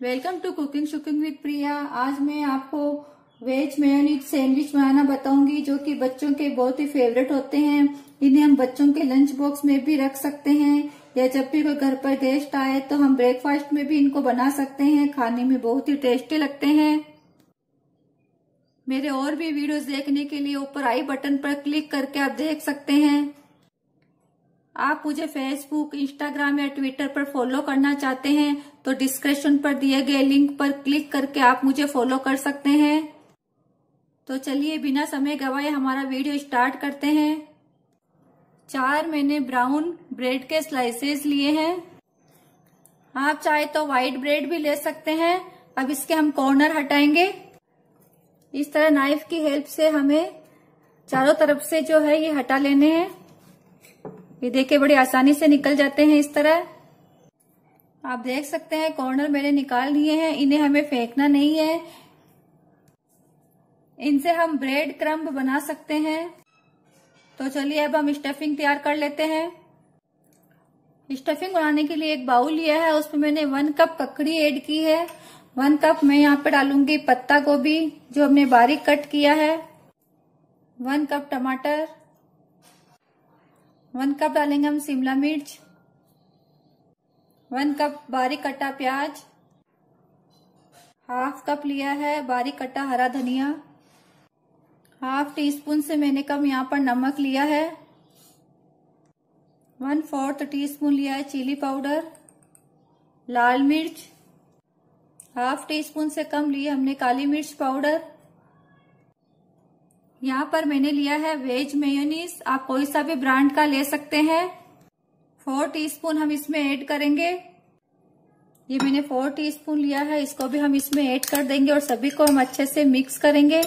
Welcome to cooking शुकिंग with Priya. आज मैं आपको वेज मेयोनीज सैंडविच बनाना बताऊँगी, जो कि बच्चों के बहुत ही फेवरेट होते हैं। इन्हें हम बच्चों के लंच बॉक्स में भी रख सकते हैं, या जब भी कोई घर पर गेस्ट आए तो हम ब्रेकफास्ट में भी इनको बना सकते हैं। खाने में बहुत ही टेस्टी लगते हैं। मेरे और भी वीडियोस देखने के लिए ऊपर आई बटन पर क्लिक करके आप देख सकते हैं। आप मुझे फेसबुक इंस्टाग्राम या ट्विटर पर फॉलो करना चाहते हैं तो डिस्क्रिप्शन पर दिए गए लिंक पर क्लिक करके आप मुझे फॉलो कर सकते हैं। तो चलिए बिना समय गवाए हमारा वीडियो स्टार्ट करते हैं। चार मैंने ब्राउन ब्रेड के स्लाइसेस लिए हैं। आप चाहे तो व्हाइट ब्रेड भी ले सकते हैं। अब इसके हम कॉर्नर हटाएँगे। इस तरह नाइफ की हेल्प से हमें चारों तरफ़ से जो है ये हटा लेने हैं। ये देखिए बड़ी आसानी से निकल जाते हैं इस तरह। आप देख सकते हैं कॉर्नर मैंने निकाल लिए हैं, इन्हें हमें फेंकना नहीं है। इनसे हम ब्रेड क्रम्ब बना सकते हैं। तो चलिए अब हम स्टफिंग तैयार कर लेते हैं। स्टफिंग बनाने के लिए एक बाउल लिया है, उसमें मैंने वन कप ककड़ी ऐड की है। वन कप मैं यहाँ पे डालूँगी पत्ता गोभी, जो हमने बारीक कट किया है। वन कप टमाटर। वन कप डालेंगे हम शिमला मिर्च, वन कप बारीक कटा प्याज, हाफ़ कप लिया है बारीक कटा हरा धनिया, हाफ़ टी स्पून से मैंने कम यहाँ पर नमक लिया है, वन फोर्थ टी स्पून लिया है चिली पाउडर, लाल मिर्च, हाफ़ टी स्पून से कम लिए हमने काली मिर्च पाउडर यहाँ पर मैंने लिया है वेज मेयोनीज। आप कोई सा भी ब्रांड का ले सकते हैं। फोर टीस्पून हम इसमें ऐड करेंगे। ये मैंने फोर टीस्पून लिया है, इसको भी हम इसमें ऐड कर देंगे और सभी को हम अच्छे से मिक्स करेंगे।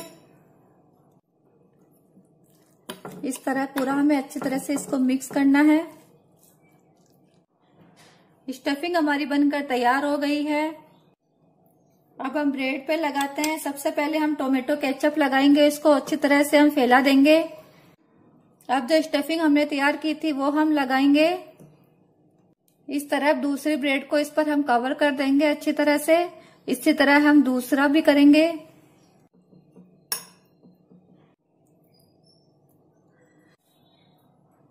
इस तरह पूरा हमें अच्छी तरह से इसको मिक्स करना है। स्टफिंग हमारी बनकर तैयार हो गई है। अब हम ब्रेड पे लगाते हैं। सबसे पहले हम टोमेटो केचप लगाएँगे। इसको अच्छी तरह से हम फैला देंगे। अब जो स्टफिंग हमने तैयार की थी, वो हम लगाएँगे। इस तरह दूसरी ब्रेड को इस पर हम कवर कर देंगे अच्छी तरह से। इसी तरह हम दूसरा भी करेंगे।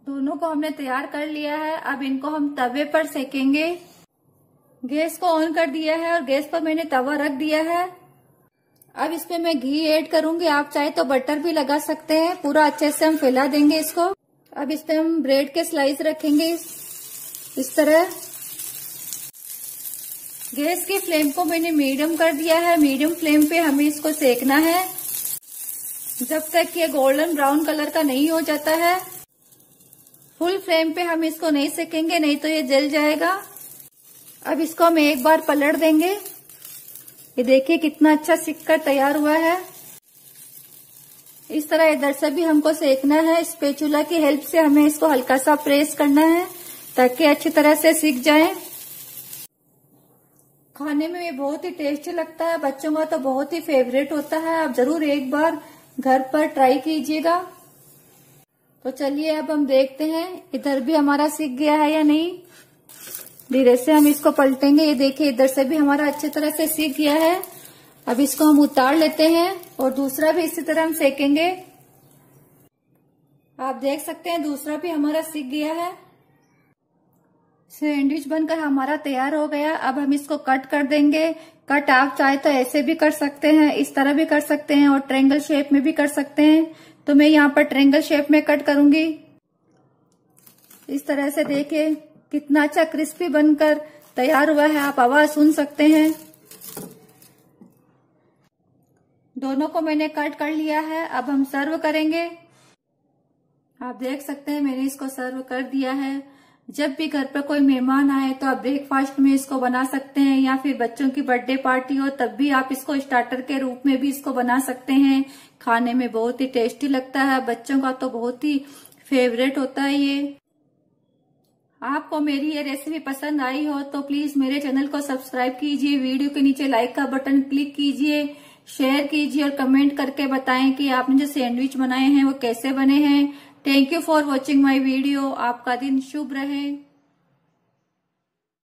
दोनों को हमने तैयार कर लिया है। अब इनको हम तवे पर सेकेंगे। गैस को ऑन कर दिया है और गैस पर मैंने तवा रख दिया है। अब इसमें मैं घी ऐड करूँगी। आप चाहे तो बटर भी लगा सकते हैं। पूरा अच्छे से हम फैला देंगे इसको। अब इस पे हम ब्रेड के स्लाइस रखेंगे इस तरह। गैस की फ्लेम को मैंने मीडियम कर दिया है। मीडियम फ्लेम पे हमें इसको सेकना है। जब तक ये गोल्डन ब्राउन कलर का नहीं हो जाता है। फुल फ्लेम पे हम इसको नहीं सेकेंगे, नहीं तो ये जल जाएगा। अब इसको हम एक बार पलट देंगे। ये देखिए कितना अच्छा सिक्कर तैयार हुआ है। इस तरह इधर से भी हमको सेकना है। स्पेचुला की हेल्प से हमें इसको हल्का सा प्रेस करना है ताकि अच्छी तरह से सीख जाए। खाने में ये बहुत ही टेस्टी लगता है। बच्चों का तो बहुत ही फेवरेट होता है। आप ज़रूर एक बार घर पर ट्राई कीजिएगा। तो चलिए अब हम देखते हैं इधर भी हमारा सीख गया है या नहीं। धीरे से हम इसको पलटेंगे। ये देखिए, इधर से भी हमारा अच्छी तरह से सीख गया है। अब इसको हम उतार लेते हैं और दूसरा भी इसी तरह हम सेकेंगे। आप देख सकते हैं, दूसरा भी हमारा सीख गया है। सैंडविच बनकर हमारा तैयार हो गया। अब हम इसको कट कर देंगे। कट आप चाहे तो ऐसे भी कर सकते हैं, इस तरह भी कर सकते हैं और ट्रेंगल शेप में भी कर सकते हैं। तो मैं यहाँ पर ट्रेंगल शेप में कट करूँगी। इस तरह से देखिए। कितना अच्छा क्रिस्पी बनकर तैयार हुआ है, आप आवाज़ सुन सकते हैं। दोनों को मैंने कट कर लिया है, अब हम सर्व करेंगे। आप देख सकते हैं, मैंने इसको सर्व कर दिया है। जब भी घर पर कोई मेहमान आए तो आप ब्रेकफास्ट में इसको बना सकते हैं, या फिर बच्चों की बर्थडे पार्टी हो, तब भी आप इसको स्टार्टर के रूप में भी इसको बना सकते हैं। खाने में बहुत ही टेस्टी लगता है, बच्चों का तो बहुत ही फेवरेट होता है ये। आपको मेरी ये रेसिपी पसंद आई हो तो प्लीज़ मेरे चैनल को सब्सक्राइब कीजिए वीडियो के नीचे लाइक का बटन क्लिक कीजिए शेयर कीजिए और कमेंट करके बताएँ कि आपने जो सैंडविच बनाए हैं, वो कैसे बने हैं। Thank you for watching my video आपका दिन शुभ रहे।